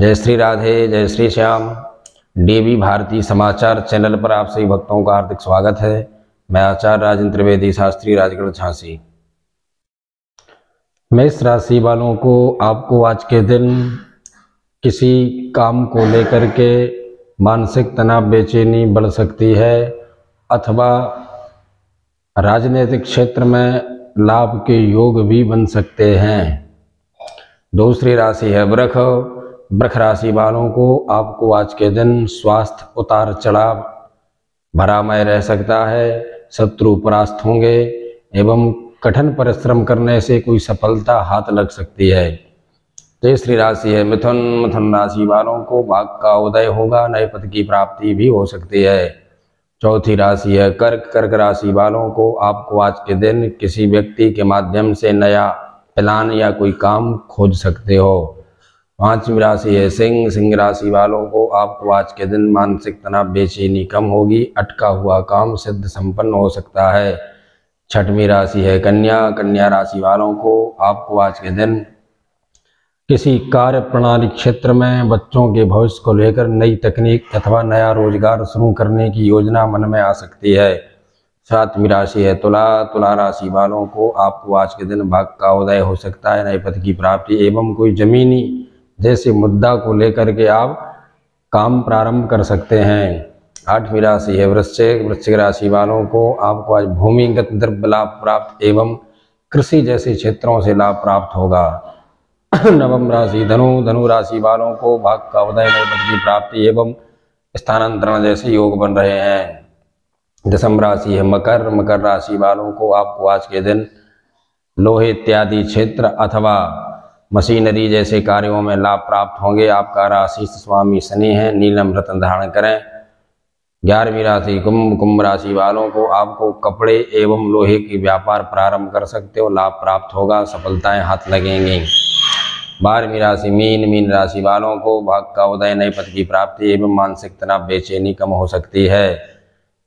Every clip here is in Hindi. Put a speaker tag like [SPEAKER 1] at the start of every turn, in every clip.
[SPEAKER 1] जय श्री राधे, जय श्री श्याम। डीवी भारती समाचार चैनल पर आप सभी भक्तों का हार्दिक स्वागत है। मैं आचार्य राजेंद्र त्रिवेदी शास्त्री राजगढ़, झांसी। मेष राशि वालों को आपको आज के दिन किसी काम को लेकर के मानसिक तनाव, बेचैनी, बढ़ सकती है अथवा राजनीतिक क्षेत्र में लाभ के योग भी बन सकते हैं। दूसरी राशि है वृख। वृख राशि वालों को आपको आज के दिन स्वास्थ्य उतार चढ़ाव भरामय रह सकता है, शत्रु परास्त होंगे एवं कठिन परिश्रम करने से कोई सफलता हाथ लग सकती है। तीसरी राशि है, मिथुन। मिथुन राशि वालों को भाग का उदय होगा, नए पद की प्राप्ति भी हो सकती है। चौथी राशि है, कर्क। कर्क राशि वालों को आपको आज के दिन किसी व्यक्ति के माध्यम से नया प्लान या कोई काम खोज सकते हो। पांचवी राशि है सिंह। सिंह राशि वालों को आपको आज के दिन मानसिक तनाव बेचैनी कम होगी, अटका हुआ काम सिद्ध संपन्न हो सकता है। छठवीं राशि है कन्या। कन्या राशि वालों को आपको आज के दिन किसी कार्य प्रणाली क्षेत्र में बच्चों के भविष्य को लेकर नई तकनीक अथवा नया रोज़गार शुरू करने की योजना मन में आ सकती है। सातवीं राशि है तुला। तुला राशि वालों को आपको आज के दिन भाग का उदय हो सकता है, नए पद की प्राप्ति एवं कोई जमीनी जैसे मुद्दा को लेकर के आप काम प्रारंभ कर सकते हैं। आठवीं राशि है, वृश्चिक वृश्चिक राशि वालों को आपको आज भूमिगत द्रव्य लाभ प्राप्त एवं कृषि जैसे क्षेत्रों से लाभ प्राप्त होगा। नवम राशि, धनु धनु राशि वालों को भाग का उदय नए पद की प्राप्ति एवं स्थानांतरण जैसे योग बन रहे हैं। दसम राशि है, मकर मकर राशि वालों को आपको आज के दिन लोहे इत्यादि क्षेत्र अथवा मशीनरी जैसे कार्यों में लाभ प्राप्त होंगे। आपका राशि स्वामी शनि है, नीलम रत्न धारण करें। ग्यारहवीं राशि कुंभ कुंभ राशि वालों को आपको कपड़े एवं लोहे की व्यापार प्रारंभ कर सकते हो। लाभ प्राप्त होगा, सफलताएँ हाथ लगेंगी। बारहवीं राशि मीन मीन राशि वालों को भाग का उदय नए पद की प्राप्ति एवं मानसिक तनाव, बेचैनी कम हो सकती है।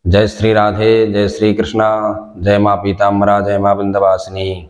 [SPEAKER 1] जय श्री राधे, जय श्री कृष्णा, जय माँ पीताम्बरा, जय माँ बिंदवासिनी